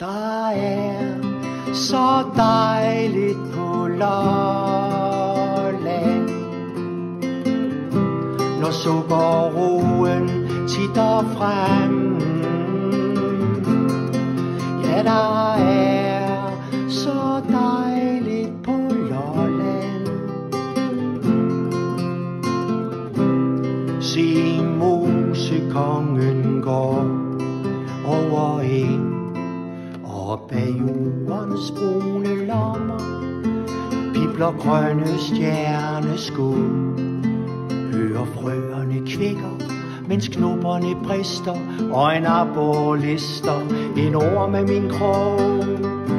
Der er så dejligt på Lolland Når sukkerroen titter frem. Ja, der er så dejligt på Lolland Se kongen går over en og bag jordens brune lommer Pibler grønne stjerneskud Hører frøerne kvikker Mens knopperne brister Og en arbor lister En ord med min krog.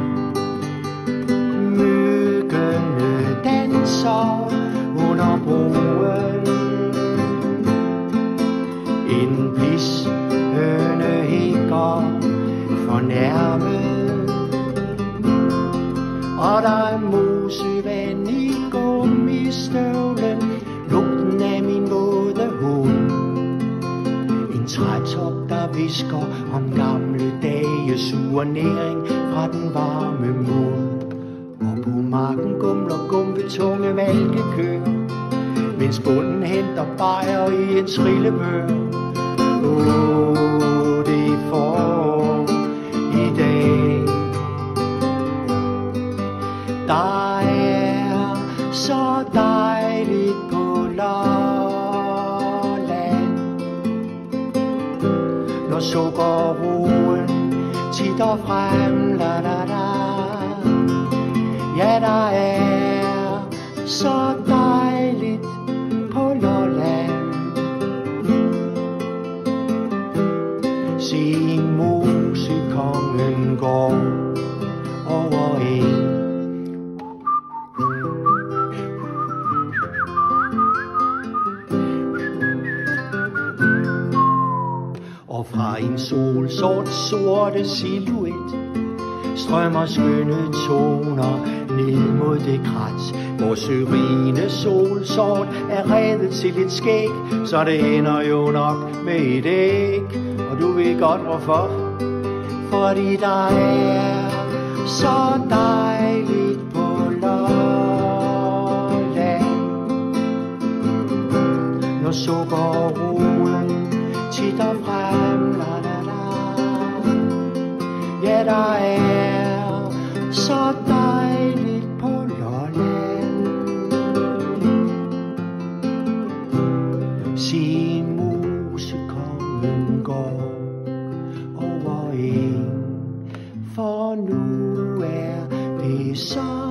Dig mosevand i gummistøvlen Lugten af min våde hund. En trætop, der visker om gamle dage Sur næring fra den varme mund. Og på marken gumler gumpe tunge malkekøer Mens bunden henter bajer i en trillebør. Oh, og sukkerroen titter frem la, la, la. Ja, der er så dejligt på Lolland. Se musekongen går. Og fra en sol sort sorte silhuet Strømmer skønne toner ned mod det krat Hvor syrine solsort er reddet til et skæg Så det ender jo nok med et æg. Og du ved godt hvorfor. Fordi der er så dejligt på Lolland Når sukker der er så dejligt på Lolland. Se musekongen går over en For nu er det så